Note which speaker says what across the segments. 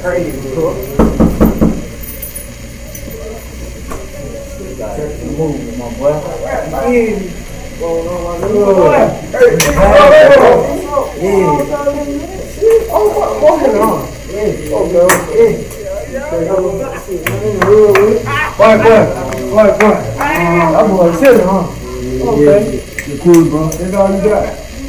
Speaker 1: crazy, the move, my boy. Yeah. Going on, my little. Yeah. Oh, go ahead, huh? Yeah. Oh, girl. Yeah. Boy, boy. Boy, boy. That boy sitting, huh? Okay. You cool, bro. That's all you got.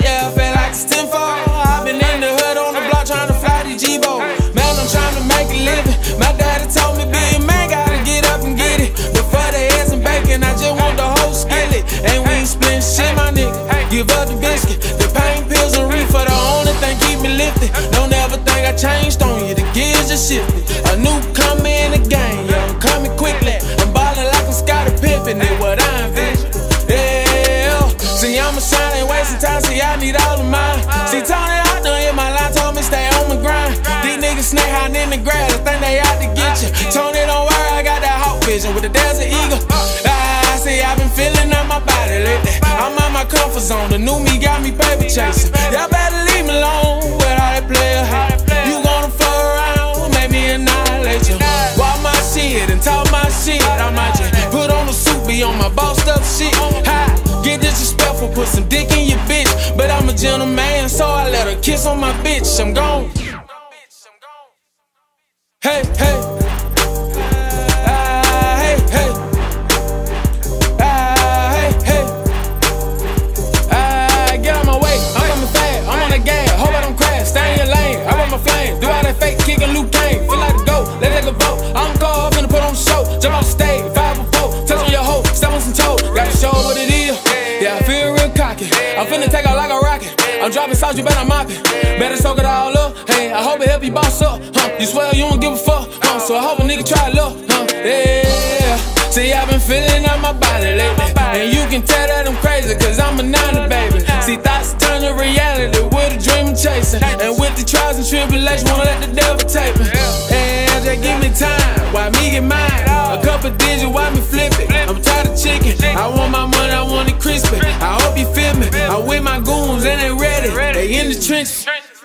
Speaker 1: That's all you got going on. the block, tryna fly the G-Bo. Man, I got a little more with us. Boy! Y'all niggas got that on here. Hey, that nigga, that nigga, I just want the whole skillet. And we ain't let you know. Huh?
Speaker 2: Give up the biscuit, the pain pills and reefer, the only thing keep me lifted. Don't ever think I changed on you, the gears just shifted. A newcomer in the game, time, see, I need all of mine. See, Tony, I done hit my line, told me stay on the grind. These niggas snake hiding in the grass, I think they out to get you. Tony, don't worry, I got that hawk vision with the desert eagle. Ah, I see, I've been feeling up my body lately. I'm out my comfort zone. The new me got me paper chasing. Y'all better leave me alone with all that player hate. You gonna fuck around, make me annihilate you. Walk my shit and talk my shit. I might just put on a suit, be on my bossed up shit. Get put some dick in your bitch. But I'm a gentleman, so I let her kiss on my bitch. I'm gone. Hey, hey. Ah, hey, hey. Ah, hey, hey. Ah, get out my way. I'm coming fast. I'm on the gas. Hope I don't crash. Stay in your lane. I want my flame. Do all that fake kicking Liu Kang. Feel like a goat. Let it go vote. I'm cold. Finna put on show. Jump off the stage. Five or four. Touch on your hoe. Step on some toes. I'm dropping sauce. You better mop it. Better soak it all up. Hey, I hope it help you boss up. Huh? You swear you don't give a fuck. Huh? So I hope a nigga try look. Huh? Yeah. See, I've been feeling out my body lately. And you can tell that I'm crazy, cause I'm a 90 baby. See, thoughts turn to reality with a dream of chasing. And with the trials and tribulations, wanna let the devil take me. And just give me time, why me get mine? A couple digits, why me flip it? I'm tired of chicken. I want my money, I want it crispy. I hope you feel me. I'm with my the trenches.